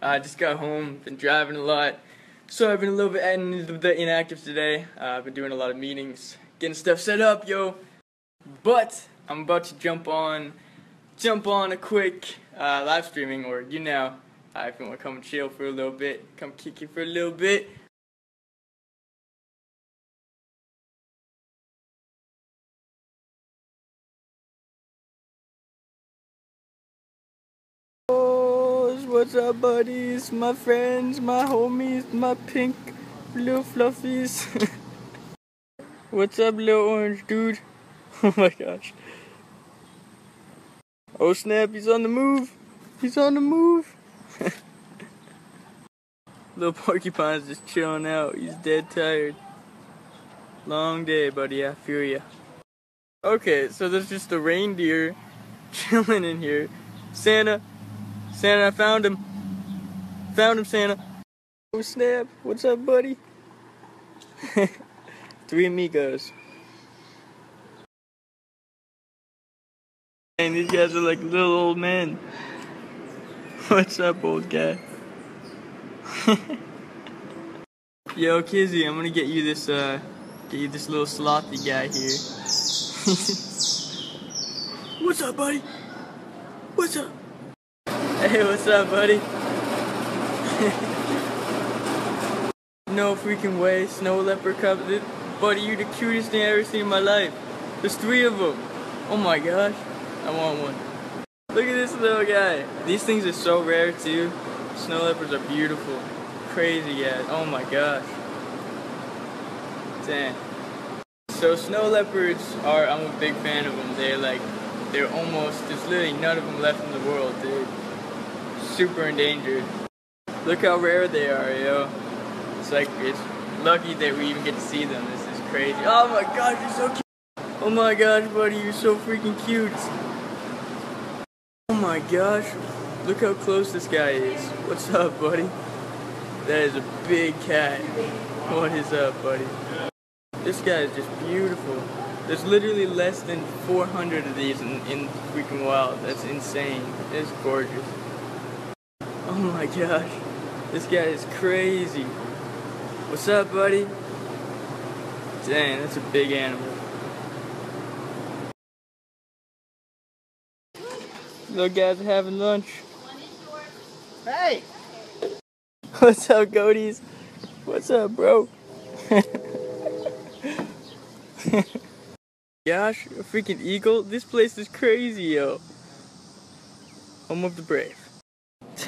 I just got home, been driving a lot, so I've been a little bit inactive today. Uh, I've been doing a lot of meetings, getting stuff set up, yo. But I'm about to jump on, jump on a quick uh, live streaming, or you know, if you want to come and chill for a little bit, come kick it for a little bit. What's up, buddies? My friends, my homies, my pink little fluffies. What's up, little orange dude? Oh my gosh. Oh snap, he's on the move. He's on the move. little porcupine's just chilling out. He's dead tired. Long day, buddy. I feel ya. Okay, so there's just a reindeer chilling in here. Santa, Santa, I found him. Found him, Santa. Oh, snap. What's up, buddy? Three amigos. And these guys are like little old men. What's up, old guy? Yo, Kizzy, I'm gonna get you this, uh, get you this little slothy guy here. What's up, buddy? What's up? Hey, what's up, buddy? no freaking way, snow leopard cub. Buddy, you're the cutest thing I've ever seen in my life. There's three of them. Oh my gosh, I want one. Look at this little guy. These things are so rare too. Snow leopards are beautiful. Crazy guys. Oh my gosh. Damn. So snow leopards are, I'm a big fan of them. They're like, they're almost, there's literally none of them left in the world, dude super endangered. Look how rare they are, yo. It's like, it's lucky that we even get to see them. This is crazy. Oh my gosh, you're so cute. Oh my gosh, buddy, you're so freaking cute. Oh my gosh, look how close this guy is. What's up, buddy? That is a big cat. What is up, buddy? This guy is just beautiful. There's literally less than 400 of these in, in freaking wild. That's insane. It's gorgeous. My gosh. This guy is crazy. What's up, buddy? Dang, that's a big animal. Little guys are having lunch. Hey! What's up, goaties? What's up, bro? Gosh, a freaking eagle? This place is crazy, yo. Home of the brave.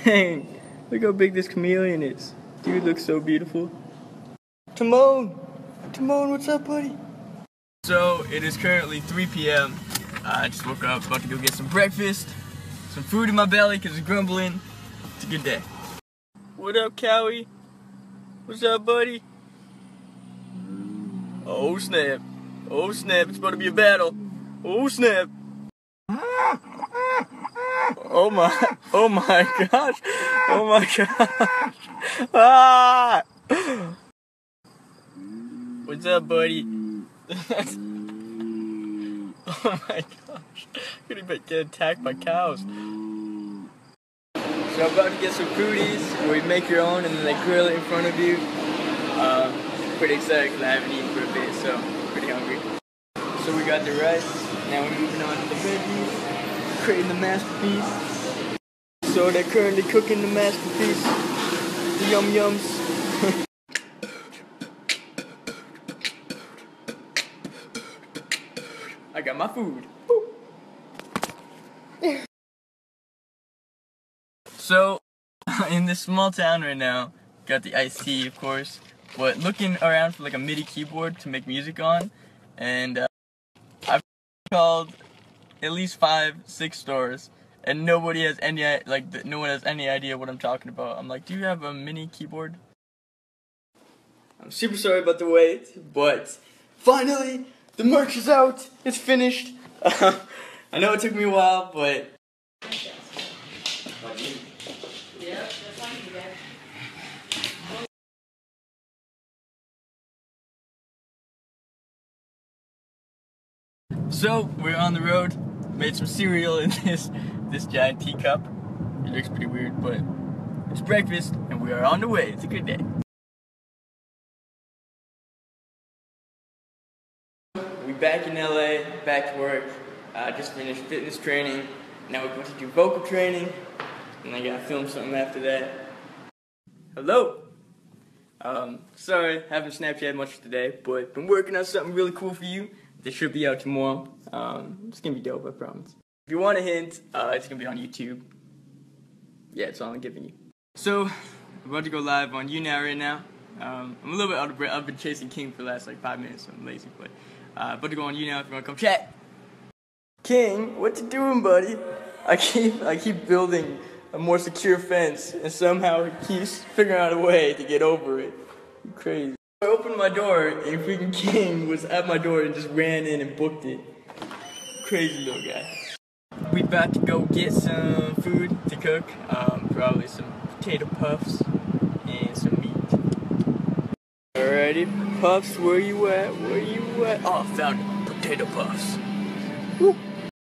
Dang, look how big this chameleon is. Dude looks so beautiful. Timon! Timon, what's up, buddy? So, it is currently 3 p.m. I just woke up, about to go get some breakfast, some food in my belly because it's grumbling. It's a good day. What up, Cowie? What's up, buddy? Oh, snap. Oh, snap. It's about to be a battle. Oh, snap. Oh my, oh my gosh, oh my god. Ah! What's up, buddy? oh my gosh, I'm gonna get attacked by cows. So I'm about to get some foodies where you make your own and then they grill it in front of you. Um, pretty excited because I haven't eaten for a bit, so pretty hungry. So we got the rice, now we're moving on to the veggies creating the masterpiece. So they're currently cooking the masterpiece. The yum yums. I got my food. so, in this small town right now, got the iced tea, of course, but looking around for like a MIDI keyboard to make music on, and uh, I've called at least five, six stores, and nobody has any like no one has any idea what I'm talking about. I'm like, do you have a mini keyboard? I'm super sorry about the wait, but finally the merch is out. It's finished. I know it took me a while, but. So we're on the road. Made some cereal in this this giant teacup. It looks pretty weird, but it's breakfast and we are on the way. It's a good day. We back in LA, back to work. I uh, just finished fitness training. Now we're going to do vocal training, and I gotta film something after that. Hello. Um, sorry, haven't Snapchat much today, but been working on something really cool for you. This should be out tomorrow. Um, it's gonna be dope, I promise. If you want a hint, uh, it's gonna be on YouTube. Yeah, it's all I'm giving you. So, I'm about to go live on YouNow right now. Um, I'm a little bit out of breath. I've been chasing King for the last like five minutes, so I'm lazy, but uh, about to go on YouNow if you wanna come chat. King, what you doing, buddy? I keep I keep building a more secure fence, and somehow he keeps figuring out a way to get over it. You Crazy. I opened my door, and freaking King was at my door and just ran in and booked it. Crazy little guy. We about to go get some food to cook. Um, probably some potato puffs and some meat. Alrighty, puffs, where you at? Where you at? Oh, found it. Potato puffs. Woo.